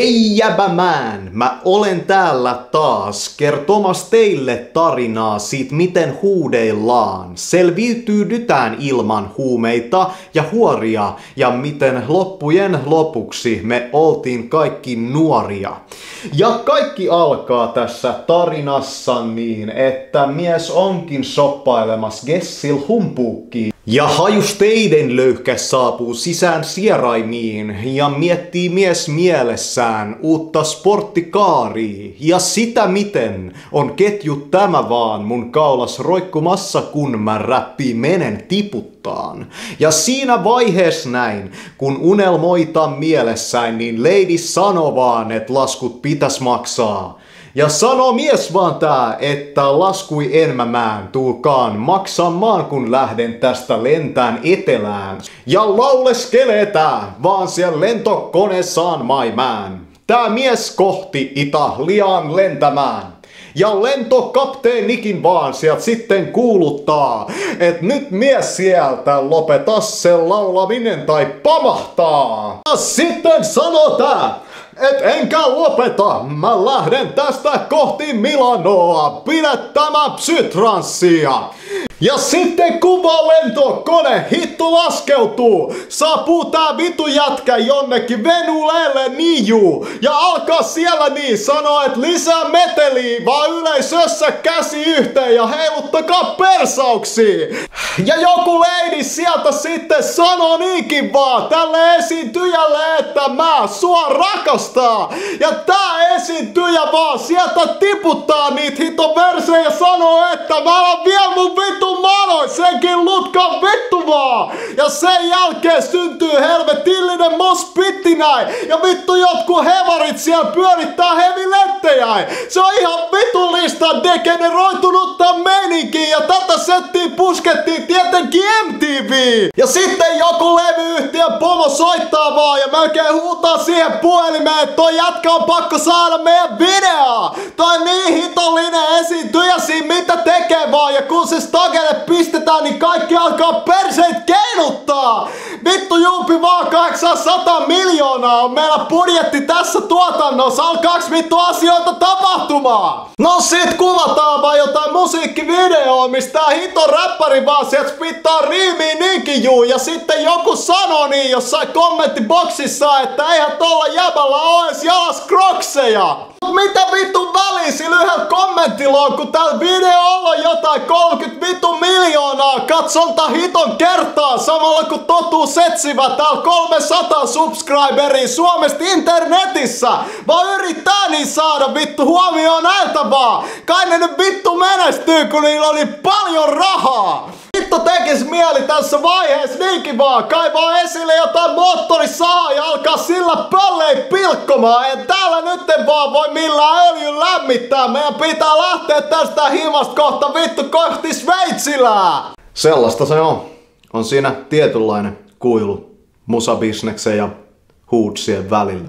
Ei! Jäbämään! Mä olen täällä taas kertomas teille tarinaa siitä miten huudeillaan selviytydytään ilman huumeita ja huoria ja miten loppujen lopuksi me oltiin kaikki nuoria. Ja kaikki alkaa tässä tarinassa niin, että mies onkin soppailemas Gessil humpuukkiin. Ja hajusteiden löyhkä saapuu sisään sieraimiin ja miettii mies mielessään uutta sporttikaaria. Ja sitä miten on ketju tämä vaan mun kaulas roikkumassa kun mä räppi menen tiputtaan. Ja siinä vaiheessa näin, kun unelmoita mielessään, niin lady sano vaan, että laskut pitäs maksaa. Ja sano mies vaan tää, että laskui enmämään tulkaan maksamaan kun lähden tästä lentään etelään. Ja lauleskelee tää, vaan siellä lentokoneessaan maimään. Tää mies kohti Italiaan lentämään. Ja lentokapteenikin vaan sieltä sitten kuuluttaa, että nyt mies sieltä lopeta se laulaminen tai pamahtaa. Ja sitten sanotaan, et enkä lopeta. Mä lähden tästä kohti Milanoa. Pidä tämä psytranssia. Ja sitten kuva lentokone hittu laskeutuu. Saapuu tää vitu jätkä jonnekin Venuleelle niiju. Ja alkaa siellä niin sanoa, että lisää meteliä, vaan yleisössä käsi yhteen ja heiluttakaa persauksi. Ja joku lady sieltä sitten sanoo niinkin vaan tälle esiintyjälle, että mä sua rakastaa. Ja tää esiintyjä vaan sieltä tiputtaa niitä hito ja sanoo, että mä oon vielä mun vitu mano, senkin lutka vittu vaan! Ja sen jälkeen syntyy helvetillinen mospitti näin! Ja vittu jotkut hevarit siellä pyörittää hevilettejä! Se on ihan vitullista degeneroitunutta meininkiä ja tätä settiä puskettiin tietenkin MTV! Ja sitten joku levyyhtiö pomo soittaa vaan ja melkein huutaa siihen puhelimeen, että toi jätkä on pakko saada meidän videoa! Toi niin hitollinen esiintyjä siinä mitä tekee vaan ja kun se stagelle pistetään, niin kaikki alkaa perseet keinuttaa! Vittu Juupi vaan 800 miljoonaa on meillä budjetti tässä tuotannossa, alkaaks vittu asioita tapahtumaan? No sit kuvataan vaan jotain musiikkivideoa, mistä tää hito räppäri vaan sieltä spittaa riimiin niinkin juu, ja sitten joku sanoo niin jossain kommenttiboksissa, että eihän tolla jäbällä oo edes jalas krokseja! Mitä vittu väliä sillä yhdellä kun täällä videolla on jotain 30 vittu miljoonaa katsonta hiton kertaa samalla kun totuu setsivä täällä 300 subscriberia Suomesta internetissä. Vaan yrittää niin saada vittu huomioon näiltä vaan. Kai ne nyt vittu menestyy, kun niillä oli paljon rahaa. Vittu tekis mieli tässä vaiheessa niinkin vaan kaivaa esille jotain moottorisaa ja alkaa sillä pöllei pilkkomaan. En täällä nyt vaan voi millään öljyn lämmittää. Meidän pitää lähteä tästä himasta kohta vittu kohti Sveitsilää. Sellaista se on. On siinä tietynlainen kuilu musabisneksen ja huudsien välillä.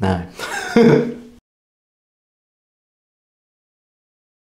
Näin.